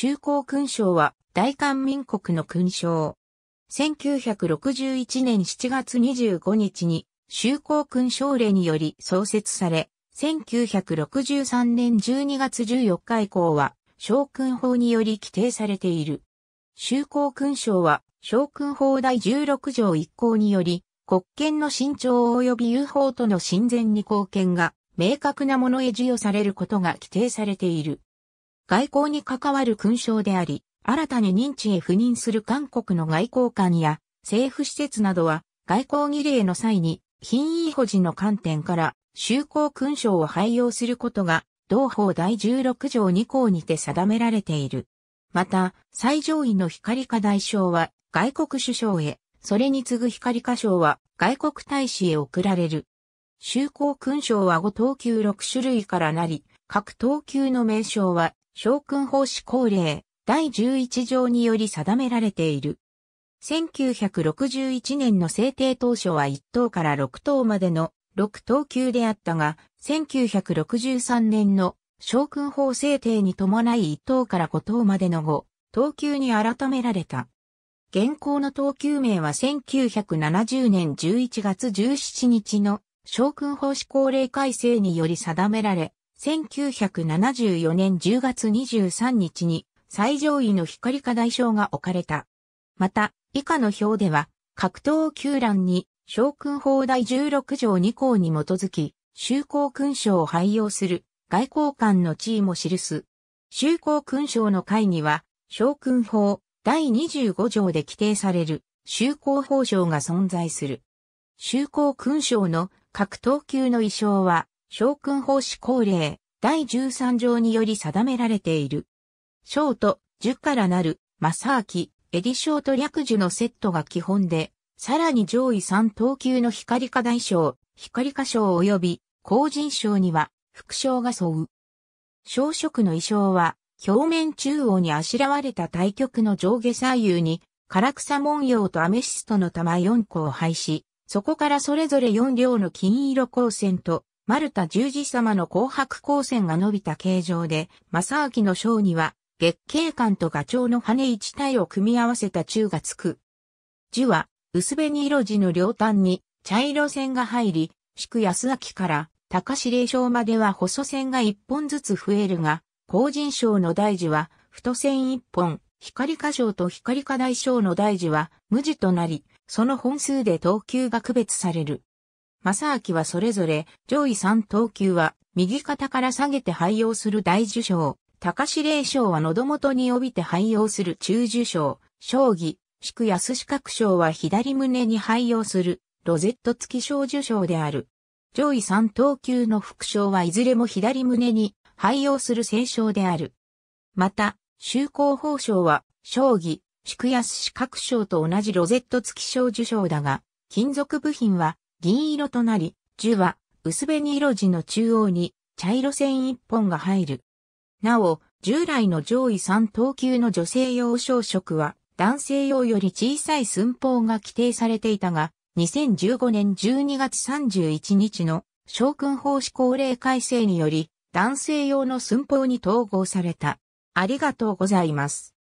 修好勲章は大韓民国の勲章。1961年7月25日に修好勲章令により創設され、1963年12月14日以降は、将軍法により規定されている。修好勲章は、将軍法第16条一項により、国権の伸長及び有法との親善に貢献が明確なものへ授与されることが規定されている。外交に関わる勲章であり、新たに認知へ赴任する韓国の外交官や政府施設などは外交儀礼の際に品位保持の観点から修好勲章を廃用することが同法第16条2項にて定められている。また、最上位の光化大賞は外国首相へ、それに次ぐ光化賞は外国大使へ贈られる。修好勲章は5等級6種類からなり、各等級の名称は、将軍法施行令、第11条により定められている。1961年の制定当初は1等から6等までの6等級であったが、1963年の将軍法制定に伴い1等から5等までの5等級に改められた。現行の等級名は1970年11月17日の将軍法施行令改正により定められ、1974年10月23日に最上位の光課題章が置かれた。また、以下の表では、格闘球欄に、将軍法第16条2項に基づき、修好勲章を廃用する、外交官の地位も記す。修好勲章の会には、将軍法第25条で規定される、修好法章が存在する。修好勲章の格闘級の意称は、将軍法施行令第13条により定められている。ショート、10からなる、マサーキ、エディショート略樹のセットが基本で、さらに上位3等級の光課大賞、光課賞及び、後人賞には、副賞が沿う。小色の衣装は、表面中央にあしらわれた対極の上下左右に、唐草文様とアメシストの玉4個を配し、そこからそれぞれ4両の金色光線と、丸太十字様の紅白光線が伸びた形状で、正明の章には、月桂冠とガチョウの羽一体を組み合わせた中がつく。樹は、薄紅色地の両端に茶色線が入り、宿安明から高司令章までは細線が一本ずつ増えるが、高人章の大樹は太線一本、光化章と光化大章の大樹は無地となり、その本数で等級が区別される。正明はそれぞれ上位3等級は右肩から下げて廃用する大樹章、高司令賞は喉元に帯びて廃用する中受賞、将棋、祝安四角賞は左胸に廃用するロゼット付き小受賞である。上位三等級の副賞はいずれも左胸に廃用する聖賞である。また、修行法賞は、将棋、祝安四角賞と同じロゼット付き小受賞だが、金属部品は銀色となり、樹は薄紅色地の中央に茶色線一本が入る。なお、従来の上位3等級の女性用小食は男性用より小さい寸法が規定されていたが、2015年12月31日の将軍法施行令改正により男性用の寸法に統合された。ありがとうございます。